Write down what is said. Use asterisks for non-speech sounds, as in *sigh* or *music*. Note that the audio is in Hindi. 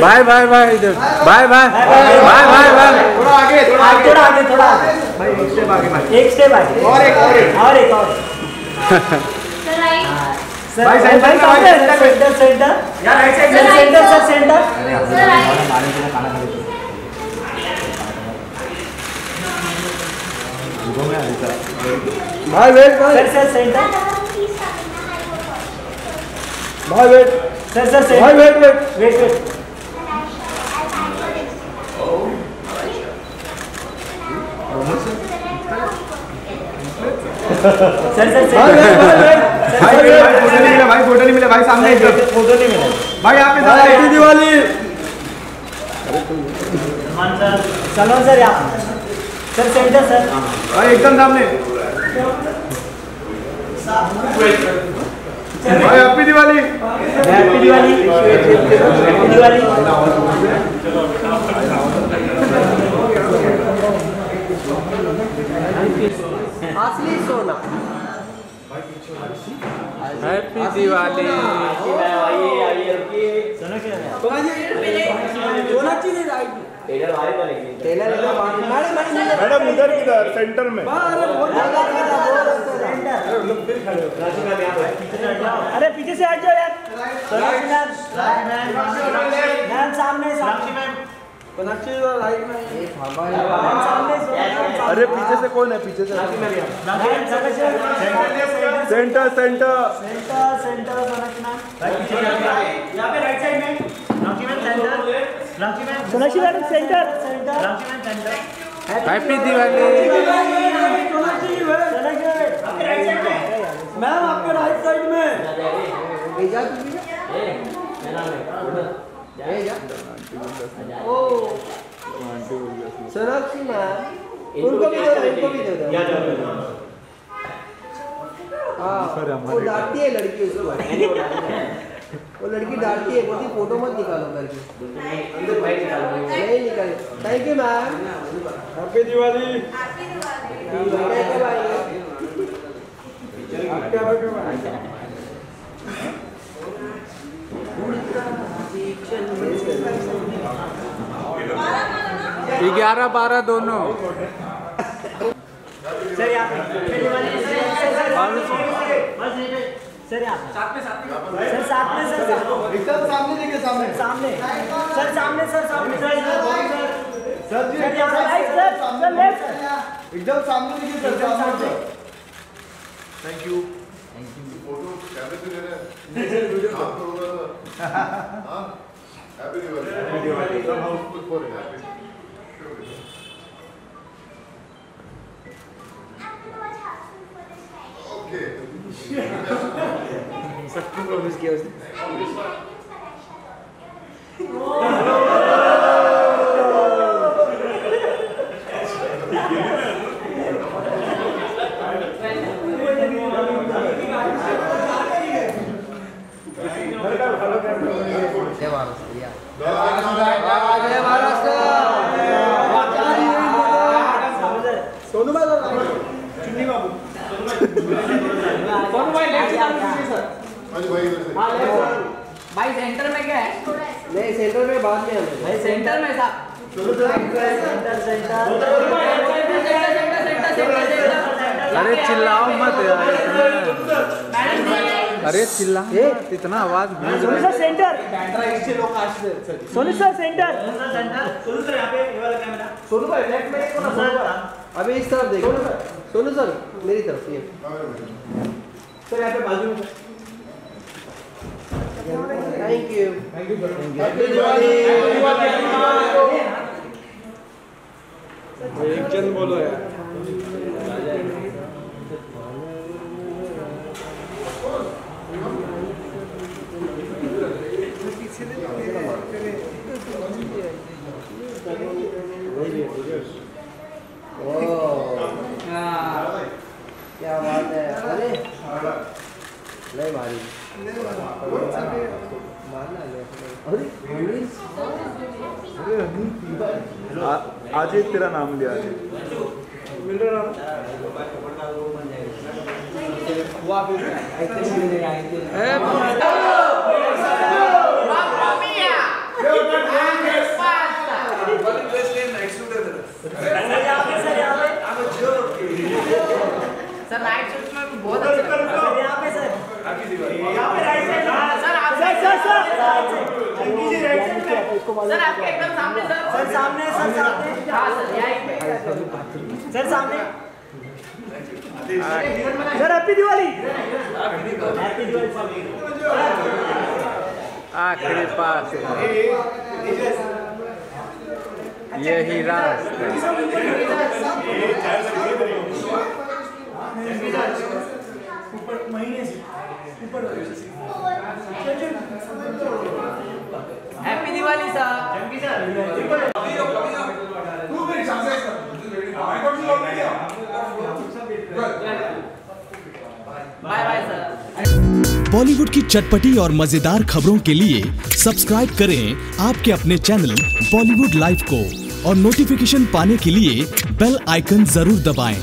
बाय बाय बाय इधर। Bye bye bye bye bye थोड़ा आगे थोड़ा आगे। थोड़ा आगे थोड़ा आगे। भाई एक स्टेप आगे भाई। एक स्टेप आगे। और एक और एक। और एक और सर राइट सर भाई, सेंटर भाई भाई? सेंटर सेंटर सेंटर यार right side sir centre sir centre sir right भाई वेट सर सर सेंटर भाई वेट सर सर भाई centre wait wait wait wait sir sir भाई वेट सेंटर भाई वेट भाई वेट भाई फ़ोटो नहीं मिला भाई फ़ोटो नहीं मिला भाई सामने। फ़ोटो नहीं मिला। भाई यहाँ पे सामने। हैप्पी दिवाली। सलमान सर यहाँ। सर सेंटर सर भाई एकदम सामने भाई happy Diwali happy Diwali? Happy Diwali? असली सोना। हैप्पी दिवाली सुनो क्या है? सोना टेलर एकदम मैडम मैडम मैडम उधर किधर? सेंटर में। अरे बहुत ज़्यादा ज़्यादा अरे पीछे से आ जाओ। मैम सामने अरे पीछे से कौन है? पीछे से ma'am centre centre centre centre यहाँ पे राइट साइड में Sonakshi centre centre happy Diwali आपके राइट साइड में मैम आपके राइट साइड में। सोनाक्षी मैम उनको भी दे दो उनको भी दे दो हाँ। वो डांटती है लड़की उसको वो लड़की डांटती है बोलती फ़ोटो मत निकालो करके नहीं निकाले thank you ma'am happy Diwali happy Diwali ग्यारह बारह दोनों। सर सर सर साथ में सर साथ में। एकदम सामने देखिए सामने। सामने। सर सामने सर सामने। सर सर जी सर यहाँ पे। Right sir sir *laughs* लेफ्ट एकदम सामने देखिए सर एकदम सामने सामने थैंक यू सबको प्रॉमिस किया उसने हाँ लेफ़्ट सर भाई सेंटर में क्या है नहीं सेंटर में बाद में हमें भाई सेंटर में था सेंटर सेंटर सेंटर अरे चिल्लाओ मत यार। अरे चिल्ला इतना आवाज़ Sonu sir centre Sonu sir centre Sonu sir यहाँ पे ये वाला कैमरा सोनू भाई लेफ़्ट में देखो ना सोनू भाई अभी इस तरफ़ देखो सोनू सर मेरी तरफ़ ये सर यहाँ पे बाजू में thank you thank you sir happy Diwali एक जन बोलो यार ओह क्या बात है अरे नहीं भारी मारना ले अरे आ- आज एक तेरा नाम लिया सर सर सर आपके एकदम सामने सर। सर सामने सर सामने। हाँ सर यहीं पे। सर सामने। Sir happy Diwali. Happy Diwali आखिरी पास यही रास्ता। ऊपर महीने से। हैप्पी दिवाली सर बॉलीवुड की चटपटी और मज़ेदार खबरों के लिए सब्सक्राइब करें आपके अपने चैनल बॉलीवुड लाइव को और नोटिफिकेशन पाने के लिए बेल आइकन ज़रूर दबाएँ।